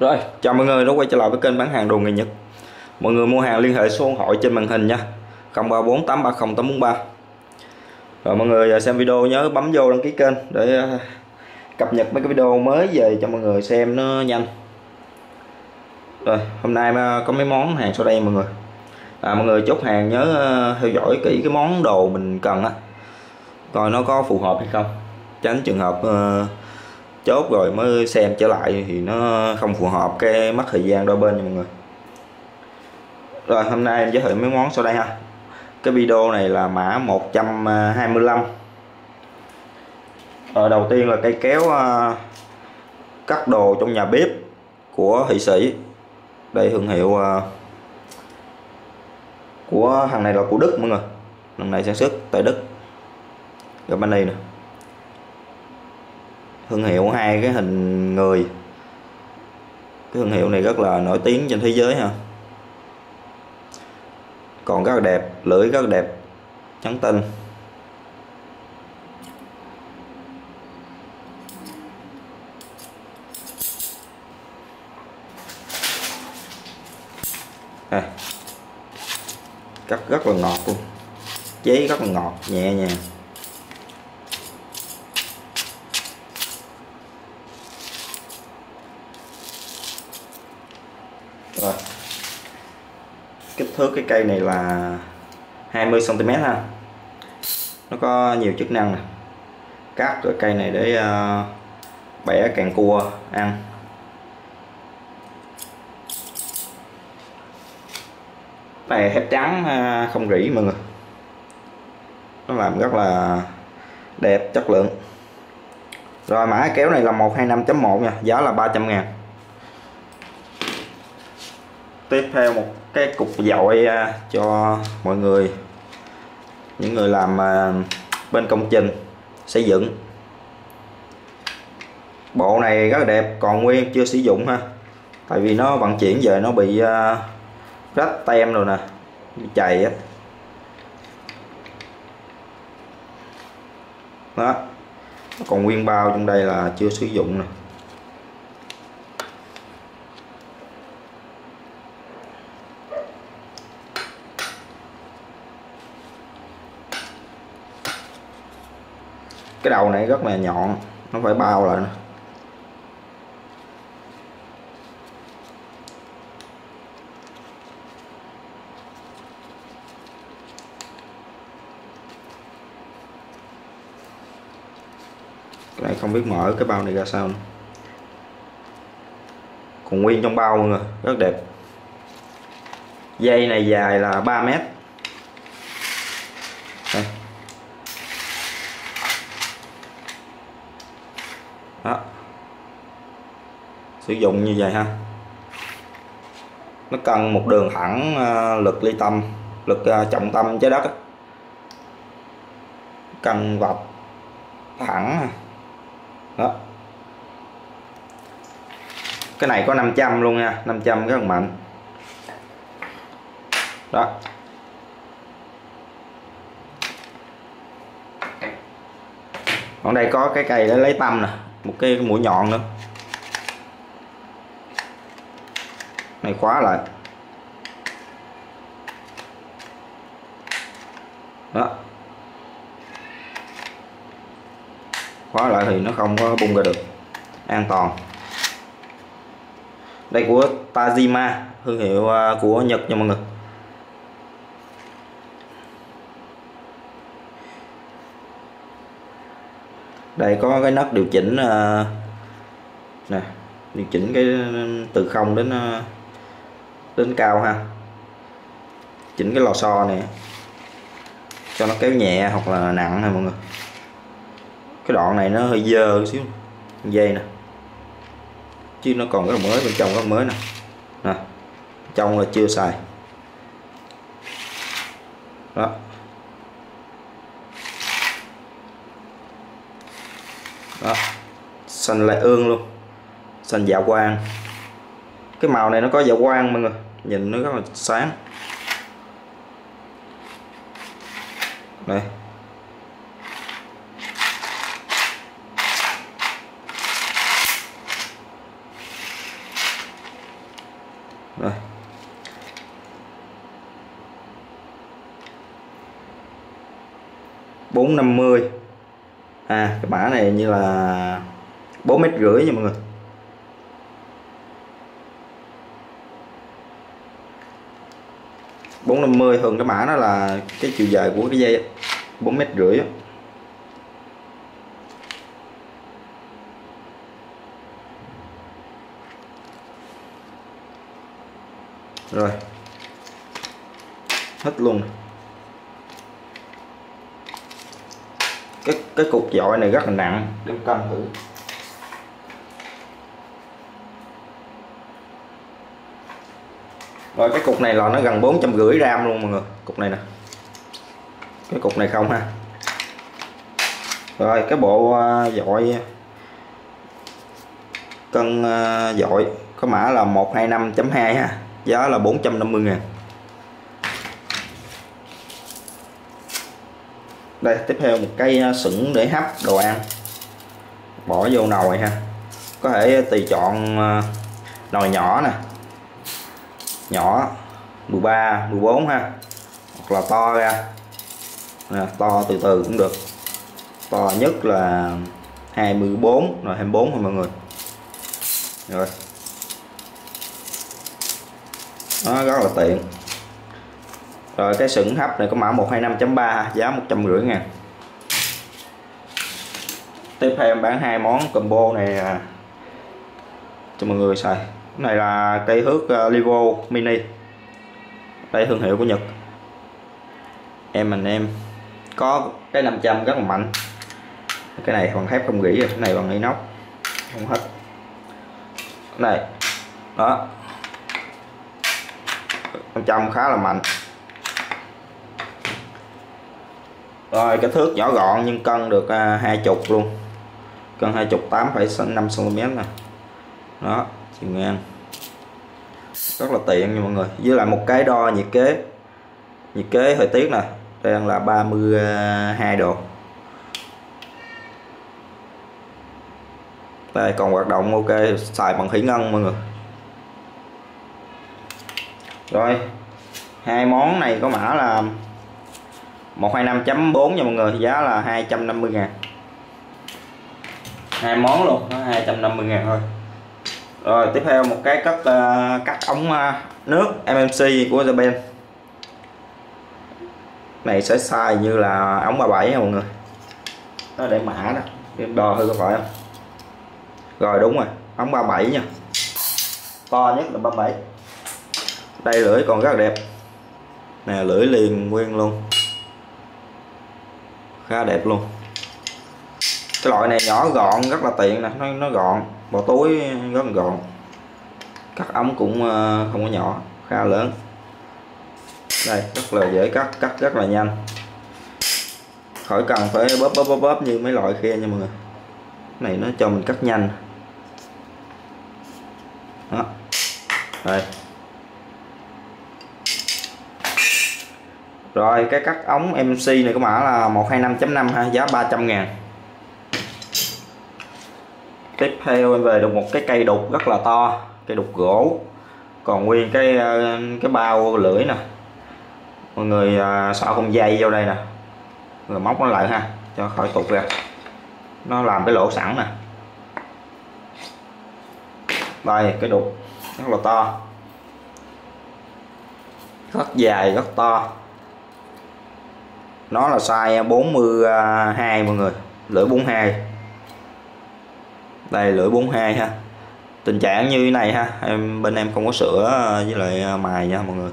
Rồi, chào mọi người đã quay trở lại với kênh bán hàng đồ nghề Nhật. Mọi người mua hàng liên hệ số điện thoại trên màn hình nha. 034 830 843. Rồi mọi người à, xem video nhớ bấm vô đăng ký kênh để à, cập nhật mấy cái video mới về cho mọi người xem nó nhanh. Rồi, hôm nay à, có mấy món hàng sau đây mọi người. À, mọi người chốt hàng nhớ theo dõi kỹ cái món đồ mình cần á. Coi nó có phù hợp hay không. Tránh trường hợp uh, chốt rồi mới xem trở lại thì nó không phù hợp cái mất thời gian đôi bên nha mọi người. Rồi, hôm nay em giới thiệu mấy món sau đây ha. Cái video này là mã 125 ở ờ, đầu tiên là cây kéo ờ, cắt đồ trong nhà bếp của thị sĩ. Đây, thương hiệu ờ, của hàng này là của Đức mọi người. Lần này sản xuất tại Đức. Rồi bên đây nè thương hiệu hai cái hình người. Cái thương hiệu này rất là nổi tiếng trên thế giới ha. Còn rất là đẹp lưỡi rất là đẹp trắng tinh. À, cắt rất là ngọt luôn. Chế rất là ngọt nhẹ nhàng. Thước cái cây này là 20 cm ha. Nó có nhiều chức năng này. cắt cái cây này để uh, bẻ càng cua ăn. Này thép trắng uh, không rỉ mọi người. Nó làm rất là đẹp chất lượng. Rồi mã kéo này là 125.1 nha giá là 300 ngàn tiếp theo một cái cục dội cho mọi người. Những người làm à, bên công trình xây dựng. Bộ này rất đẹp, còn nguyên chưa sử dụng ha. Tại vì nó vận chuyển về nó bị à, rách tem rồi nè, bị chày á. Đó. Còn nguyên bao trong đây là chưa sử dụng nè. Cái đầu này rất là nhọn, nó phải bao lại cái này không biết mở cái bao này ra sao nữa. còn nguyên trong bao mọi người, rất đẹp. Dây này dài là 3 mét Đây đó. Sử dụng như vậy ha. Nó cần một đường thẳng ờ, lực ly tâm, lực ờ, trọng tâm trái đất cần vạch thẳng đó. Cái này có 500 luôn nha 500 rất là mạnh đó. Còn đây có cái cây để lấy tâm nè một cái mũi nhọn nữa. Này, khóa lại. Đó. Khóa lại thì nó không có bung ra được. An toàn. Đây của Tajima, thương hiệu à, của Nhật nha mọi người. Đây có cái nấc điều chỉnh uh, nè điều chỉnh cái ờ, từ không đến uh, đến cao ha. Chỉnh cái lò xo này cho nó kéo nhẹ hoặc là nặng này mọi người. Cái đoạn này nó hơi dơ xíu dây nè. Chứ nó còn rất là mới bên trong rất mới nè. Nè trong là chưa xài. Đó. Đó. Xanh lại ương luôn. Xanh dạ quang. Cái màu này nó có dạ quang mọi người. Nhìn nó rất là sáng. Đây. Rồi bốn năm mươi à cái mã này như là bốn mét rưỡi nha mọi người. Bốn năm mươi, thường cái mã nó là cái chiều dài của cái dây bốn mét rưỡi rồi. Hết luôn. Cái cái cục dọi này rất là nặng. Để cân thử. Rồi cái cục này là nó gần bốn trăm rưỡi gram luôn mọi người. Cục này nè. Cái cục này không ha. Rồi cái bộ uh, dọi cân uh, dọi có mã là 125.2 ha. Giá là 450 ngàn đây tiếp theo một cây à, sửng để hấp đồ ăn. Bỏ vô nồi ha. Có thể à, tùy chọn à, nồi nhỏ nè. Nhỏ 13 14 ha. Hoặc là to ra. Nè, to từ từ cũng được. To nhất là 24 rồi 24 thôi mọi người. Rồi. Nó rất là tiện rồi cái sừng hấp này có mã 125.3 giá 150 ngàn. Tiếp theo em bán hai món combo này à, cho mọi người xài. Cái này là cây hước à, Livo Mini. Đây, thương hiệu của Nhật. Em mình em, có cái 500 rất là mạnh. Cái này bằng thép không gỉ à, cái này bằng inox, không hết. Cái này, đó. 500 khá là mạnh. Rồi cái thước nhỏ gọn nhưng cân được à, hai chục luôn. Cân hai chục tám phẩy năm cm nè. Đó, chiều ngang. Rất là tiện nha mọi người. Với lại một cái đo nhiệt kế. Nhiệt kế thời tiết nè, đang là 32 à, độ. Đây, còn hoạt động ok, xài bằng thủy ngân mọi người. Rồi, hai món này có mã là 125.4 nha mọi người giá là 250 ngàn. Hai món luôn nó 250 ngàn thôi. Rồi tiếp theo một cái cắt uh, ờ, cắt ống uh, nước MMC của Japan này sẽ sai như là ống 37 nha mọi người. Nó để mã đó em đo hơi có phải không? Rồi đúng rồi ống 37 nha. To nhất là 37 đây lưỡi còn rất là đẹp. Nè lưỡi liền nguyên luôn khá đẹp luôn. Cái loại này nhỏ gọn, rất là tiện nè, nó nó gọn bỏ túi rất là gọn. Cắt ống cũng ờ, không có nhỏ, khá lớn. Đây, rất là dễ cắt cắt rất là nhanh. Khỏi cần phải bóp bóp bóp bóp như mấy loại kia nha mọi người. Này nó cho mình cắt nhanh. Đó. Đây. Rồi, cái cắt ống MC này có mã là 125.5 ha, giá 300 ngàn. Tiếp theo em về được một cái cây đục rất là to, cây đục gỗ. Còn nguyên cái cái bao lưỡi nè. Mọi người à, sợ không dây vô đây nè. Rồi móc nó lại ha, cho khỏi tụt ra. Nó làm cái lỗ sẵn nè. Đây, cái đục rất là to. Rất dài, rất to nó là size 42 mọi người. Lưỡi 42 đây lưỡi 42 ha. Tình trạng như thế này ha em bên em không có sữa với lại mài nha mọi người.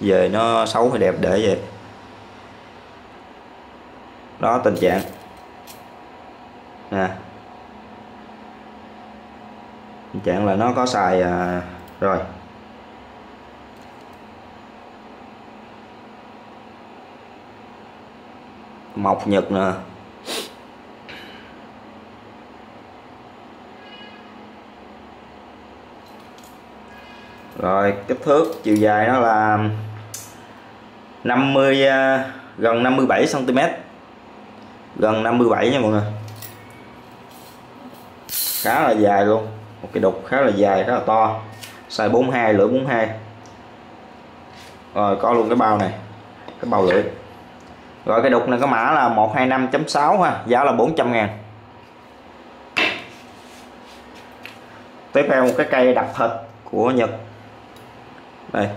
Về nó xấu hay đẹp để vậy. Đó tình trạng. Nè. Tình trạng là nó có xài à, rồi. Mộc nhật nè. Rồi, kích thước chiều dài nó là 50 à, gần 57 cm gần 57 nha mọi người. Khá là dài luôn. Một cái đục khá là dài, khá là to. Size 42 lưỡi 42 rồi, có luôn cái bao này. Cái bao lưỡi rồi cái đục này có mã là 125.6 ha, giá là 400 ngàn. Tiếp theo một cái cây đập thịt của Nhật. Đây.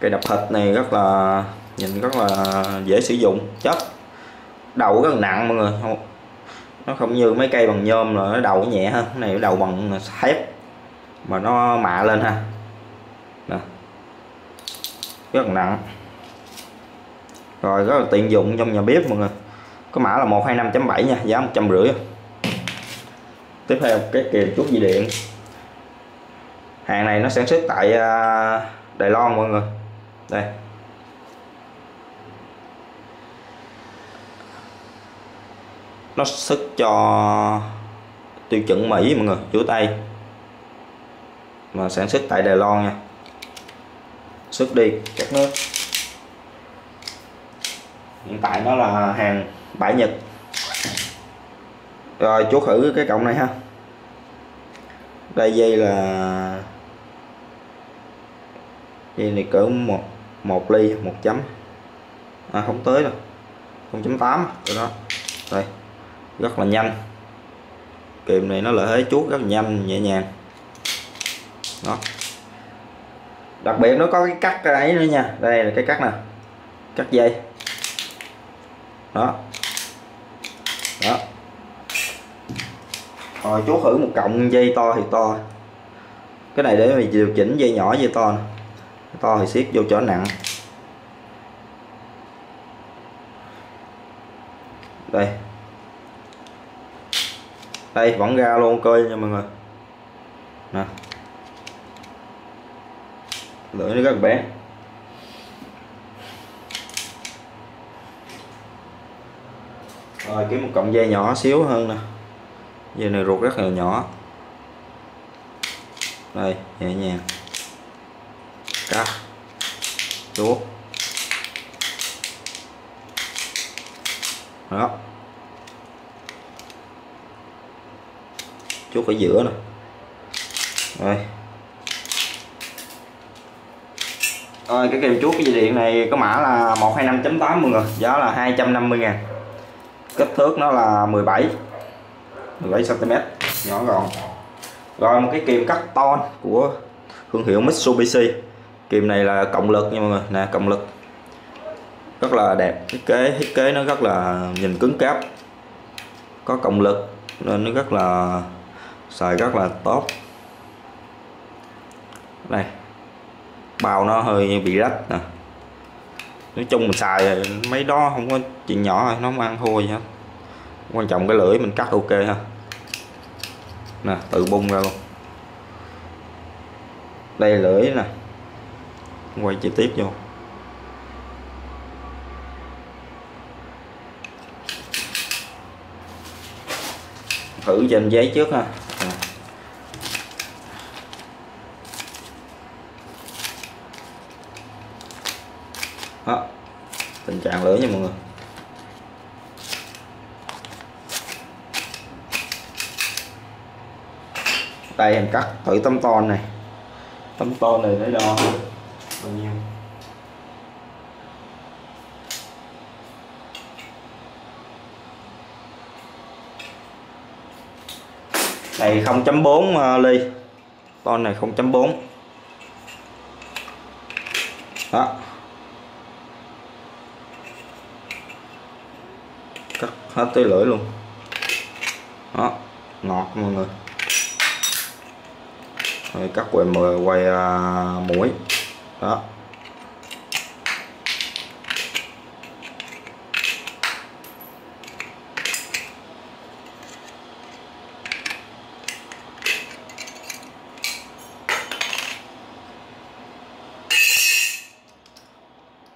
Cây đập thịt này rất là, nhìn rất là dễ sử dụng. Chất đầu rất là nặng mọi người. Nó không như mấy cây bằng nhôm là nó đầu nhẹ hơn. Cái này đầu bằng thép. Mà nó mạ lên ha. Rất là nặng rồi, rất là tiện dụng trong nhà bếp mọi người. Có mã là 125.7 nha, giá một trăm rưỡi. Tiếp theo, cái kìm chút dây điện. Hàng này nó sản xuất tại à, Đài Loan mọi người. Đây. Nó sức cho tiêu chuẩn Mỹ mọi người, chủ tay. Mà sản xuất tại Đài Loan nha. Xuất đi các nước hiện tại nó là hàng bãi Nhật. Rồi chú thử cái cọng này ha. Đây dây là dây này cỡ một một ly một chấm. À, không tới đâu. 0.8 rồi đó. Đây rất là nhanh. Kìm này nó lợi thế chuốt rất là nhanh nhẹ nhàng. Đó. Đặc biệt nó có cái cắt cái ấy nữa nha. Đây là cái cắt nè. Cắt dây đó. Đó. Rồi chú thử một cọng dây to thì to. Cái này để mình điều chỉnh dây nhỏ dây to to thì siết vô chỗ nặng. Đây. Đây, vẫn ra luôn coi nha mọi người. Nè. Lưỡi nó rất bé. Rồi kiếm một cọng dây nhỏ xíu hơn nè. Dây này ruột rất là nhỏ. Đây, nhẹ nhàng. Cắt. Chuốt đó. Chuốt ở giữa nè. Rồi rồi cái kèm chuốt cái dây điện này có mã là 125.8 mọi giá là 250 ngàn kích thước nó là 17 17 cm nhỏ gọn. Rồi một cái kìm cắt ton của thương hiệu Mitsubishi. Kìm này là cộng lực nha mọi người. Nè, cộng lực. Rất là đẹp. Thiết kế thiết kế nó rất là nhìn cứng cáp. Có cộng lực nên nó rất là xài rất là tốt. Đây. Bao nó hơi bị rách nè nói chung mình xài mấy đó không có chuyện nhỏ nó không ăn thua gì hết. Quan trọng cái lưỡi mình cắt ok ha. Nè, tự bung ra luôn. Đây lưỡi nè. Quay chi tiết vô. Thử trên giấy trước ha đó tình trạng lửa nha mọi người. Đây em cắt thử tấm ton này. Tấm ton này để đo. Bao nhiêu? Này 0.4 ờ, ly. Con này 0.4 đó cắt hết tới lưỡi luôn. Đó ngọt mọi người. Rồi cắt quầy mờ quay à, mũi. Đó.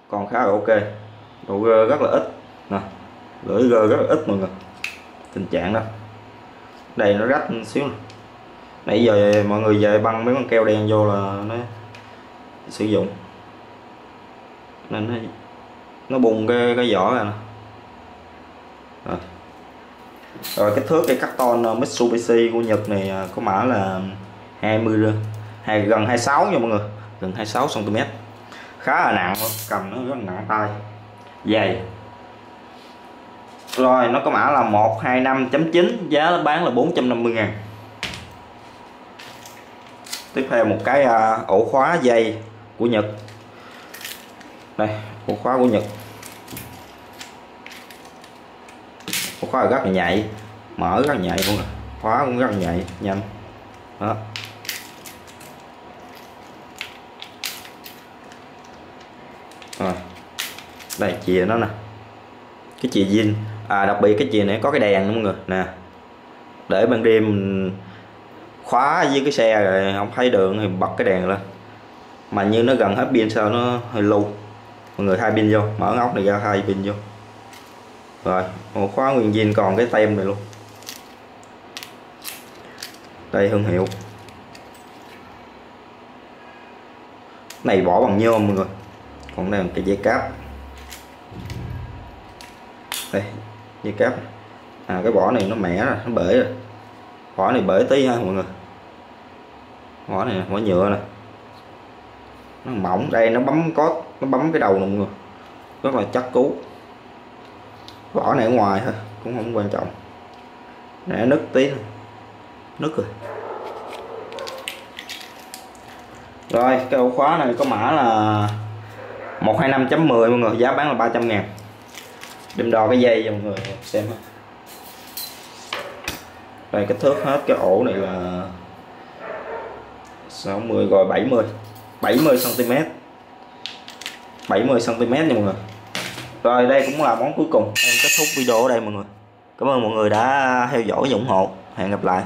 Còn khá là ok. Độ ờ, rất là ít lưỡi gơ rất là ít mọi người. Tình trạng đó. Đây nó rách xíu này nãy giờ mọi người về băng mấy con keo đen vô là nó sử dụng. Nên nó, nó bùng cái cái vỏ ra nè. Rồi. rồi kích thước cái cắt ờ, Mitsubishi của Nhật này ờ, có mã là 20 hay gần 26 nha mọi người. Gần 26 cm khá là nặng cầm nó rất là nặng tay. Dày rồi, nó có mã là 125.9 giá bán là 450 ngàn. Tiếp theo một cái à, ổ khóa dây của Nhật. Đây, ổ khóa của Nhật. Ổ khóa rất là nhạy, mở rất là nhạy luôn khóa cũng rất là nhạy nhanh. Đó. Rồi, đây, chìa nó nè. Cái chìa zin à đặc biệt cái chìa này, có cái đèn đúng không người. Nè. Để ban đêm khóa với cái xe rồi, không thấy đường thì bật cái đèn lên. Mà như nó gần hết pin sao nó hơi lâu mọi người hai pin vô, mở ngóc này ra hai pin vô. Rồi, một khóa nguyên viên còn cái tem này luôn. Đây, thương hiệu. Này, bỏ bằng nhôm mọi người. Còn đây là cái dây cáp. Đây dây cáp. À cái vỏ này nó mẻ rồi, nó bể rồi. Vỏ này bể tí ha, mọi người. Vỏ này vỏ nhựa nè. Nó mỏng, đây nó bấm có, nó bấm cái đầu nè mọi người rất là chắc cú. Vỏ này ở ngoài thôi, cũng không quan trọng. Nè, nứt tí nứt rồi. Rồi, cái ổ khóa này có mã là 125.10 mọi người. Giá bán là 300 ngàn đem đo cái dây cho mọi người xem. Hết đây, kích thước hết cái ổ này là 60 rồi 70 70 cm 70 cm nha mọi người. Rồi, đây cũng là món cuối cùng em kết thúc video ở đây mọi người. Cảm ơn mọi người đã theo dõi và ủng hộ. Hẹn gặp lại.